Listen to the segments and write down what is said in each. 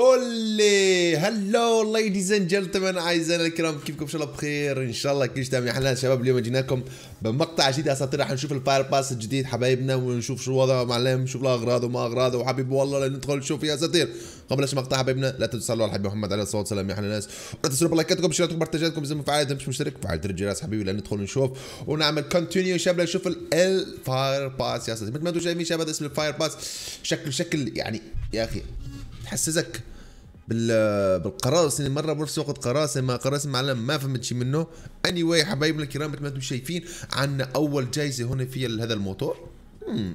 هلي hello ladies and gentlemen أعزائنا الكرام كيفكم؟ إن شاء الله بخير. إن شاء الله كل شيء تمام. يا حلال شباب اليوم جيناكم بمقطع جديد. اساطير رح نشوف ال fire pass الجديد حبايبنا ونشوف شو وضعه معلم نشوف له اغراض وما اغراض وحبيبي والله ندخل نشوف. يا اساطير قبل نبلش مقطع حبايبنا؟ لا تنسوا على الحبيب محمد عليه الصلاة والسلام. يا حلال الناس ولا تنسوا بلايكاتكم بشيراتكم بارتاجاتكم. إذا ما فعلت مش مشترك. فعل زر الجرس حبيبي لندخل نشوف. ونعمل continue شباب لنشوف ال fire pass. يا اساطير مثل ما أنتم شايفين شباب اسم ال fire pass شكله شكل يعني يا أخي تحسسك بالقراصنة مرة بنفس وقت قراصنة ما قراصنة معلم ما فهمت شيء منه. anyway حبايبنا الكرام مثل ما أنتم شايفين عندنا أول جايزة هون في هذا الموتور.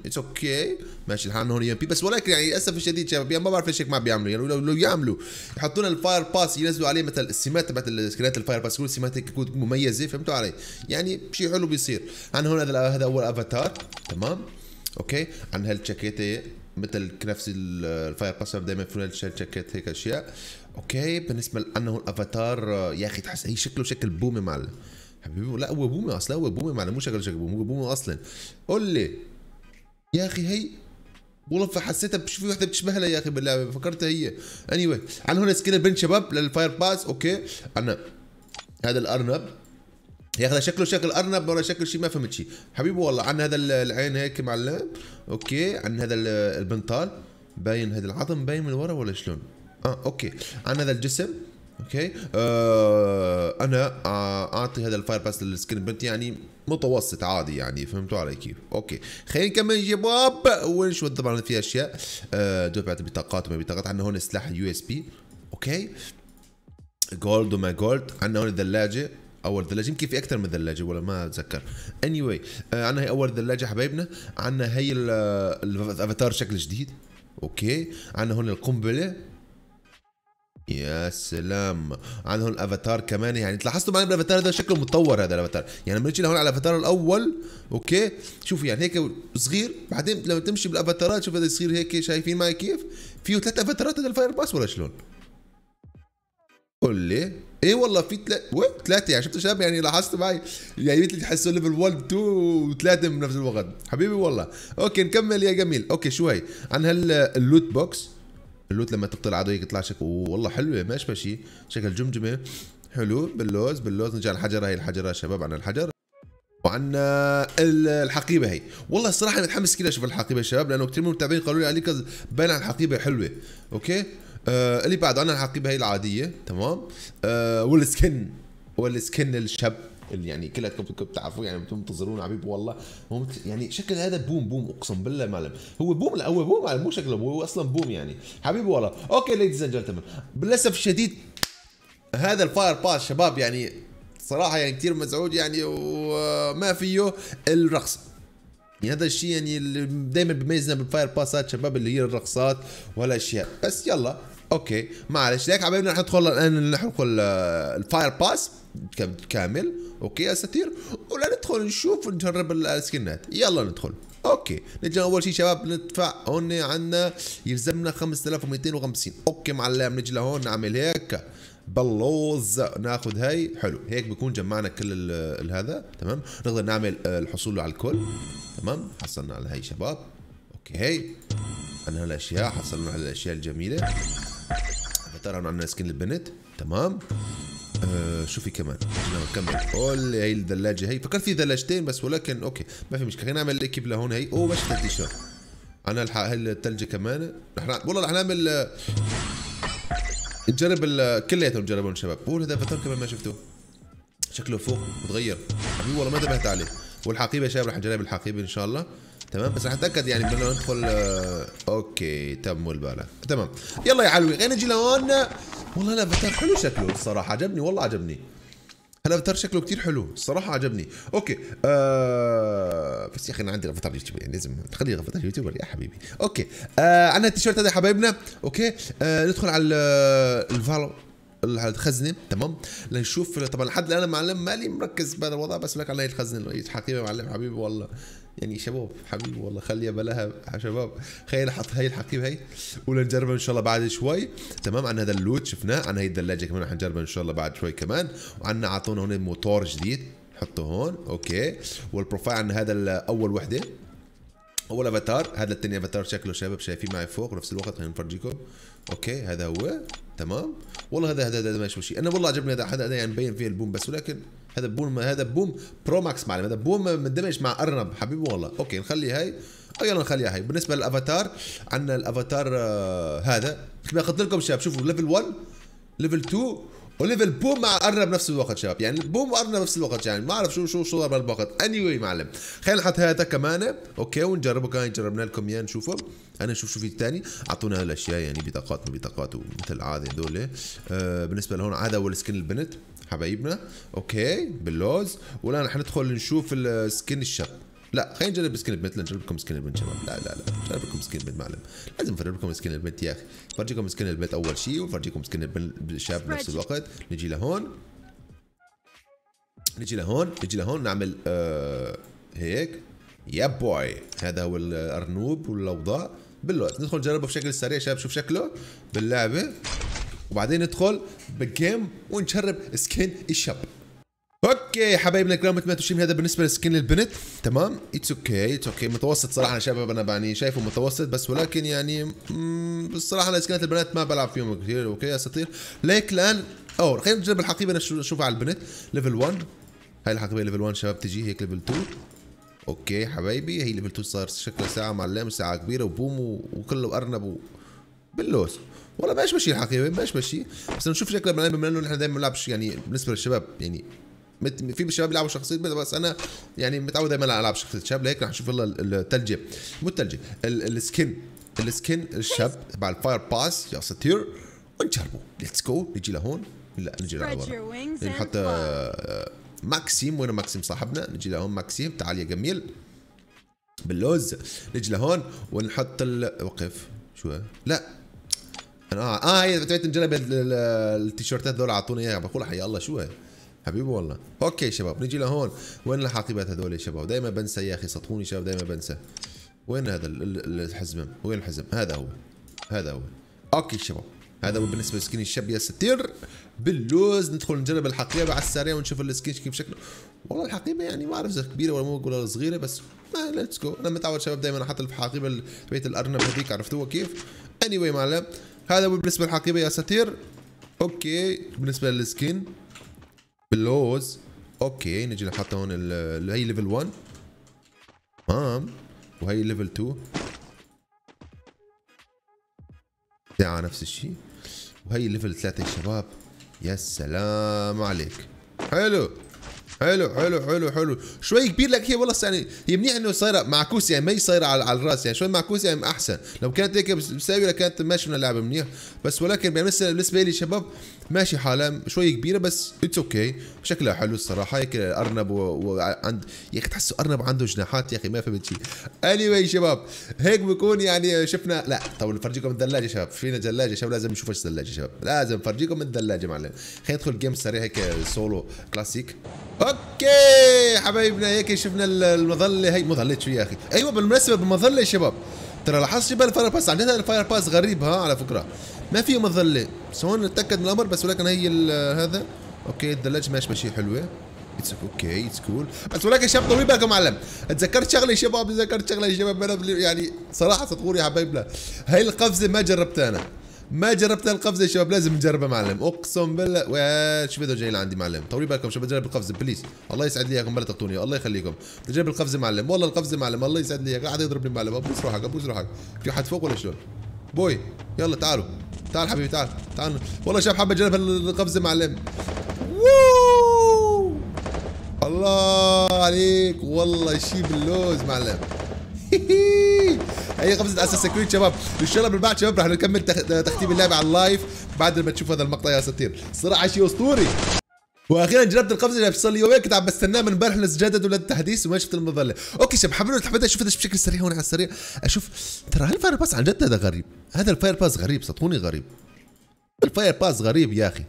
it's okay ماشي الحال هون بي بس ولكن يعني للأسف الشديد شباب يعني ما بعرف ليش هيك ما بيعملوا. يعني لو, لو يعملوا يحطون ال fire pass ينزلوا عليه مثل السمات تبعت سكنات ال fire pass كل سمات هيك تكون مميزة فهمتوا علي؟ يعني شيء حلو بيصير. عندنا هون هذا هذا أول أفاتار. تمام؟ okay عن هالجاكيتة مثل نفس ال fire pass دائما في الجاكيت هيك أشياء. okay بالنسبة لأنه الأفاتار يا أخي تحس هي شكله شكل بومي معلم حبيبي لا هو بومي أصلا هو بومي معلم مو شكل شكل بومي هو بومي أصلا. قول لي يا أخي هي والله فحسيتها بش في وحدة بتشبه لها يا أخي باللعبة فكرتها هي. anyway. عن هون skin البنت شباب لل fire pass okay. عنا هذا الأرنب. يا أخي شكله شكل أرنب ولا شكل شيء ما فهمت شيء. حبيبي والله عن هذا العين هيك معلم okay عن هذا البنطال باين هذا العظم باين من ورا ولا شلون؟ آه okay. عن هذا الجسم okay. آه أنا آه أعطي هذا ال fire pass لل skin بنت يعني متوسط عادي يعني فهمتوا علي كيف؟ أوكي. خلينا نكمل شباب ونشوف طبعا في أشياء. آه بعد بطاقات وما بطاقات عندنا هون سلاح UMP. okay. gold وما gold عندنا هون الثلاجه أول ثلاجة يمكن في أكثر من ثلاجة ولا ما أتذكر. anyway آه عندنا هي أول ثلاجة حبايبنا. عندنا هي الافاتار شكل جديد. okay. عندنا هون القنبلة. يا سلام. عندنا هون الأفاتار كمان. يعني لاحظتوا معنا بالأفاتار هذا شكله متطور هذا الأفاتار. يعني لما نجي لهون على الأفاتار الأول okay. شوفوا يعني هيك صغير. بعدين لما تمشي بالأفاتارات شوف هذا يصير هيك شايفين معي كيف؟ فيه ثلاث أفاتارات هذا ال fire pass ولا شلون؟ قول لي. إيه والله في ثلاثة ثلاثة يعني شفتوا شباب يعني لاحظتوا معي؟ يعني مثل تحسوا level 1 2 و3 بنفس الوقت حبيبي والله. okay نكمل يا جميل. okay شوي. عن هال loot box ال loot لما تقتل عدو يطلع شكل والله حلوة ماشي ماشي. شكل جمجمة. حلو باللوز باللوز. نجي على الحجرة هي الحجرة شباب عن الحجر. وعندنا الحقيبة هي والله الصراحة متحمس كثير أشوف الحقيبة شباب لأنه كثير من المتابعين قالوا لي عليك باين على الحقيبه حلوة. okay؟ آه اللي بعد عندنا الحقيبه هي العادية تمام؟ آه وال skin وال skin الشاب اللي يعني كلكم بدكم تعرفوا يعني بدكم تنتظرون حبيبي والله هو يعني شكل هذا بوم بوم أقسم بالله معلم هو بوم لا هو بوم مو شكله هو أصلا بوم يعني. حبيبي والله. okay ladies and gentlemen للأسف الشديد هذا ال fire pass شباب يعني صراحة يعني كثير مزعوج يعني وما فيه الرقص. يعني هذا الشيء يعني اللي دائما بيميزنا بالفاير باسات شباب اللي هي الرقصات والأشياء. بس يلا okay معلش ليك حبايبنا رح ندخل الآن ندخل ال fire pass كامل. okay يا ستير. ولا ندخل نشوف نجرب السكنات. يلا ندخل. okay نجي أول شيء شباب ندفع هون عندنا يلزمنا 5250 okay معلم نجي لهون نعمل هيك. بلوز ناخذ هاي. حلو هيك بكون جمعنا كل هذا. تمام؟ نقدر نعمل الحصول على الكل. تمام؟ حصلنا على هاي شباب. okay عندنا هالأشياء حصلنا على الأشياء الجميلة. ترى عندنا skin البنت تمام؟ آه شو في كمان نكمل كل هي الثلاجه هي. فكرت في ثلاجتين بس ولكن okay ما في مشكلة. خلينا نعمل ال equip لهون هي اوه بس التيشيرت أنا ألحق هي الثلجه كمان. رح والله رح نعمل نجرب كلياتهم نجربهم شباب. قول هذا فتر كمان ما شفتوه شكله فوق متغير. حبيبي والله ما انتبهت عليه. والحقيبة يا شباب رح نجرب الحقيبة إن شاء الله. تمام؟ بس رح أتأكد يعني بدنا ندخل آه okay تم البالة تمام. يلا يا حلوي خلينا نجي لهون. والله الأفاتار حلو شكله الصراحة عجبني والله عجبني. الأفاتار شكله كتير حلو الصراحة عجبني. okay آه بس يا أخي أنا عندي افاتار YouTuber يعني لازم خلي افاتار YouTuber يا حبيبي. okay آه عندنا التيشيرت هذا حبايبنا. okay آه ندخل على الفالو الخزنة. تمام؟ لنشوف طبعا لحد الآن معلم مالي مركز بهذا الوضع بس لك على الخزنة حقيبه معلم حبيبي والله. يعني شباب حبيبي والله خليها بلاها شباب. خلينا نحط هاي الحقيبة هي. ولنجربها إن شاء الله بعد شوي. تمام؟ عن هذا ال loot شفناه عن هي الثلاجه كمان رح نجربها إن شاء الله بعد شوي كمان. وعندنا أعطونا هون موتور جديد حطه هون okay. وال profile عن هذا أول وحدة. أول افاتار هذا الثاني افاتار شكله شباب شايفين معي فوق بنفس الوقت خلينا نفرجيكم. okay هذا هو. تمام؟ والله هذا هذا هذا ماشي شيء. أنا والله عجبني هذا هذا يعني مبين فيه البوم بس ولكن هذا بوم هذا بوم Pro Max معلم هذا بوم مندمج مع أرنب حبيبي والله. okay نخلي هاي. أو يلا نخليها هاي. بالنسبة للأفاتار عندنا الأفاتار آه هذا. مثل ما اخذت لكم شباب شوفوا level 1 level 2 و level بوم مع ارنب بنفس الوقت شباب. يعني بوم وارنب بنفس الوقت يعني ما أعرف شو شو شو ضرب الوقت anyway معلم. خلينا نحط هذا كمان okay ونجربه. كمان جربنا لكم إياه نشوفه. أنا نشوف شو في ثاني أعطونا هالأشياء يعني بطاقات من بطاقات ومثل العادة هذول. آه بالنسبة لهون هذا هو ال skin البنت حبايبنا. okay باللوز. والان حندخل نشوف ال skin الشاب. لا خلينا نجرب skin البنت نجرب لكم skin البنت شباب. لا لا لا نجرب لكم skin البنت معلم. لازم نفرج لكم skin البنت يا أخي. نفرجيكم skin البنت أول شيء ونفرجيكم skin الشاب بنفس الوقت. نجي لهون. نجي لهون. نجي لهون نعمل آه هيك. يا بوي. هذا هو الارنوب والأوضاع. باللوز ندخل نجربه بشكل سريع شباب شوف شكله. باللعبة. وبعدين ندخل بال game ونجرب skin الشاب. Okay حبايبنا الكرام مثل ما أنتم هذا بالنسبة لل skin البنت. تمام؟ it's okay it's okay متوسط صراحة أنا شباب أنا يعني شايفه متوسط بس ولكن يعني بصراحه أنا سكنات البنات ما بلعب فيهم كثير okay أساطير. ليك الان أو خلينا نجرب الحقيبة نشوفها على البنت. Level 1 هاي الحقيبة level 1 شباب تجي هيك level 2 okay حبايبي هي level 2 صار شكلها ساعة معلم ساعة كبيرة وبوم وكله أرنب و... باللوز. والله ماشي ماشي الحقيبة ماشي ماشي بس نشوف شكلها بما إنه نحن دائما بنلعب يعني بالنسبة للشباب يعني في شباب بيلعبوا شخصية بس أنا يعني متعود دائما العب شخصية شاب لهيك رح نشوف يلا الثلجه مو الثلجه ال skin. ال skin الشاب تبع ال Fire Pass يا أساطير ونجربه let's go نجي لهون. لا نجي لهون. نحط آه، ماكسيم وين ماكسيم صاحبنا؟ نجي لهون. ماكسيم تعال يا جميل. باللوز. نجي لهون. ونحط ال... وقف. شو؟ لا. آه آه هي تعبت نجرب التيشيرتات دول أعطوني إياها. بقول حي الله شو؟ هي حبيبي والله. Okay شباب نجي لهون. وين الحقيبات هذول يا شباب؟ دائما بنسى يا أخي صدقوني شباب دائما بنسى. وين هذا الحزمة؟ وين الحزم؟ هذا هو. هذا هو. Okay شباب هذا هو بالنسبة ل skin الشاب يا أساطير. باللوز ندخل نجرب الحقيبة على السريع ونشوف ال skin كيف شكله. والله الحقيبة يعني ما أعرف إذا كبيرة ولا مو ولا صغيرة بس ما let's go أنا متعود شباب دائما أحط الحقيبة بيت الأرنب هذيك عرفتوها كيف؟ anyway معلم هذا هو بالنسبة للحقيبة يا أساطير. Okay بالنسبة لل skin. باللوز. Okay نجي نحط هون هي level 1 تمام. وهي level 2 ساعة نفس الشيء وهي level 3 يا شباب. يا سلام عليك. حلو. حلو حلو حلو حلو. شوي كبير لك هي والله يعني هي منيح إنه صايرة معكوسة يعني ما هي صايرة على, الرأس يعني شوي معكوسة يعني أحسن. لو كانت هيك مساويه لكانت ماشي من اللعبة منيح. بس ولكن بالنسبة لي شباب ماشي حالها شوي كبيرة بس it's okay. شكلها حلو الصراحة. هيك ارنب وعند يا أخي تحسه أرنب عنده جناحات يا أخي ما فهمت شيء anyway شباب هيك بكون يعني شفنا لا طب نفرجيكم الثلاجه شباب. فينا ثلاجه شباب لازم نشوف إيش الثلاجه شباب. لازم نفرجيكم الثلاجه معلم. خلينا ندخل game سريع هيك solo classic okay حبايبنا هيك شفنا المظلة. هي مظلة شو يا أخي. أيوه بالمناسبة بالمظلة يا شباب. ترى لاحظت شباب ال Fire Pass؟ عن جد ال Fire Pass غريب ها على فكرة. ما فيه مظلة. بس هون نتأكد من الأمر بس ولكن هي هذا. Okay الثلاجه ماشي ماشي حلوة. It's okay it's cool بس ولكن شباب طولوا بالكم معلم. تذكرت شغلة يا شباب؟ تذكرت شغلة يا شباب؟ أنا يعني صراحة صدقوني يا حبايبنا هاي القفزة ما جربتها أنا. ما جربت القفزة يا شباب لازم نجربها معلم. أقسم بالله. شو بده جاي لعندي معلم. طولي بالكم شباب بجرب القفزة please. الله يسعد لي إياكم بلا تقطوني. الله يخليكم. بجرب القفزة معلم. والله القفزة معلم الله يسعد لي إياك. قاعد يضربني معلم. أبوس روحك أبوس روحك. في حد فوق ولا شلون؟ بوي يلا تعالوا تعال حبيبي تعال تعال والله شباب حابب اجرب القفزه معلم الله عليك والله شي باللوز معلم هي قفزه Assassin's Creed شباب ان شاء الله بالبعد شباب رح نكمل تختيم اللعبه على ال live بعد ما تشوف هذا المقطع يا أساطير صراحة شيء اسطوري وأخيرا جربت القفزة اللي صار لي يومين كنت عم بستناه من امبارح نزل جدد ولا التحديث وما شفت المظلة. Okay شباب حبيت حبيت أشوف هذا بشكل سريع هون على السريع؟ أشوف ترى هال Fire Pass عن جد هذا غريب. هذا ال Fire Pass غريب صدقوني غريب. ال Fire Pass غريب يا أخي.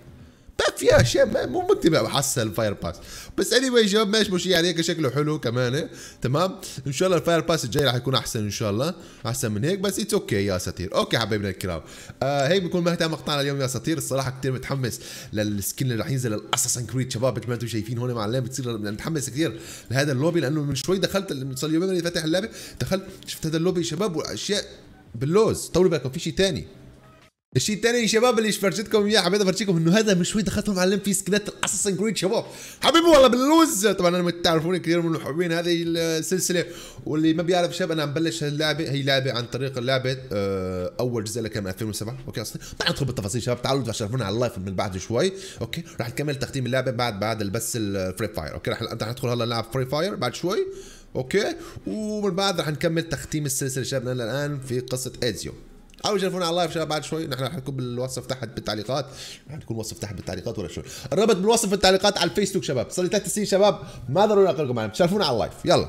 ما فيها شيء مو متبع حاسه ال Fire Pass. بس anyway شباب ماشي مش يعني هيك شكله حلو كمان تمام؟ إن شاء الله ال Fire Pass الجاي راح يكون أحسن إن شاء الله أحسن من هيك بس it's okay يا أساطير okay حبايبنا الكرام. آه هيك بيكون مهتم مقطعنا اليوم يا أساطير الصراحة كثير متحمس لل skin اللي راح ينزل ال Assassin's Creed شباب مثل ما أنتم شايفين هون معلم بتصير متحمس كثير لهذا اللوبي لأنه من شوي دخلت صار يومين فاتح اللعبة دخلت شفت هذا اللوبي شباب وأشياء باللوز طولوا بالكم في شيء ثاني الشيء الثاني يا شباب اللي فرجتكم إياه حبيت أفرجيكم إنه هذا مش شوي دخلت معلم في سكنات ال Assassin's Creed شباب. حبيبي والله باللوز. طبعا أنا تعرفوني كثير من المحبين هذه السلسلة واللي ما بيعرف شباب أنا مبلش اللعبه هي لعبة عن طريق اللعبة آه، أول جزء لها كان 2007 okay أصلا تعالوا ندخل بالتفاصيل شباب تعالوا تشرفونا على ال live من بعد شوي. Okay راح نكمل تختيم اللعبة بعد بعد البث ال Free Fire okay راح ندخل هلا نلعب Free Fire بعد شوي. Okay ومن بعد راح نكمل تختيم السلسلة شباب الان في قصة إيزيو حاولوا تشوفونا على ال live شباب بعد شوي. نحن رح نكون بالوصف تحت بالتعليقات. رح نكون وصف تحت بالتعليقات ولا شو. الرابط بالوصف بالتعليقات على الفيسبوك شباب. صار لي ثلاث سنين شباب. ما ضروري أقول لكم شوفونا على ال live يلا.